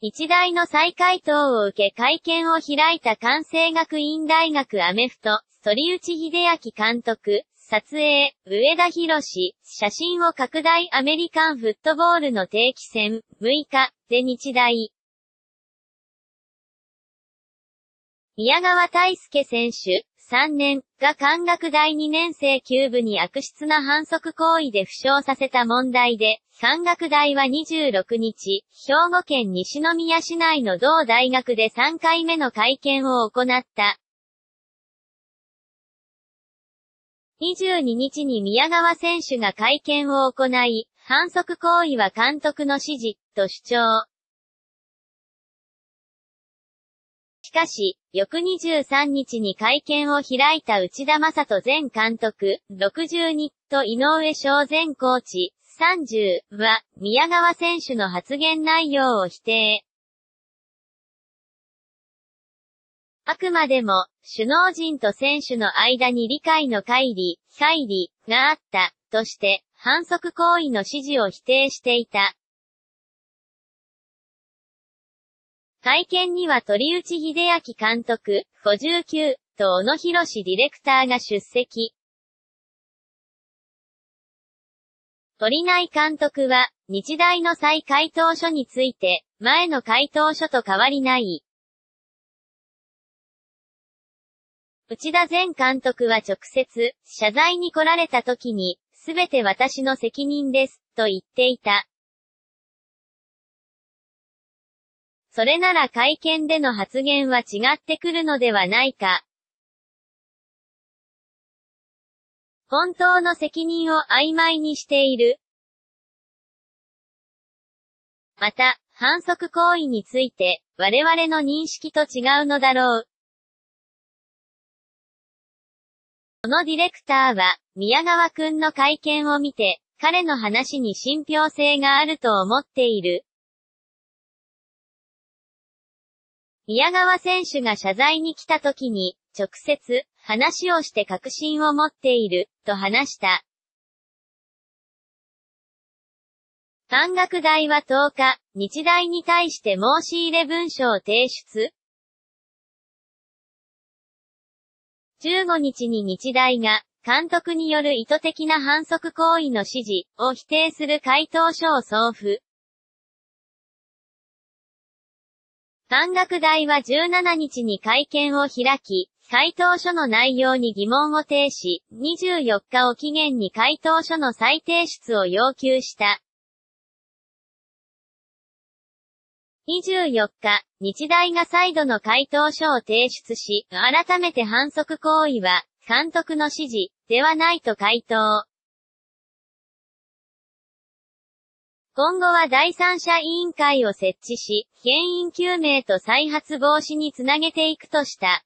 一大の再回答を受け会見を開いた関西学院大学アメフト、鳥内秀明監督、撮影、上田博士、写真を拡大アメリカンフットボールの定期戦、6日、で日大。宮川大輔選手、3年、が関学第2年生球部に悪質な反則行為で負傷させた問題で、関学大は26日、兵庫県西宮市内の同大学で3回目の会見を行った。22日に宮川選手が会見を行い、反則行為は監督の指示、と主張。しかし、翌23日に会見を開いた内田正人前監督、62と井上翔前コーチ、30は、宮川選手の発言内容を否定。あくまでも、首脳陣と選手の間に理解の乖離、乖離があった、として、反則行為の指示を否定していた。会見には鳥内秀明監督、59、と小野博士ディレクターが出席。鳥内監督は、日大の再回答書について、前の回答書と変わりない。内田前監督は直接、謝罪に来られた時に、すべて私の責任です、と言っていた。それなら会見での発言は違ってくるのではないか。本当の責任を曖昧にしている。また、反則行為について、我々の認識と違うのだろう。このディレクターは、宮川くんの会見を見て、彼の話に信憑性があると思っている。宮川選手が謝罪に来た時に、直接、話をして確信を持っている、と話した。関学大は10日、日大に対して申し入れ文書を提出。15日に日大が、監督による意図的な反則行為の指示を否定する回答書を送付。関学大は17日に会見を開き、回答書の内容に疑問を呈し、24日を期限に回答書の再提出を要求した。24日、日大が再度の回答書を提出し、改めて反則行為は、監督の指示、ではないと回答。今後は第三者委員会を設置し、原因究明と再発防止につなげていくとした。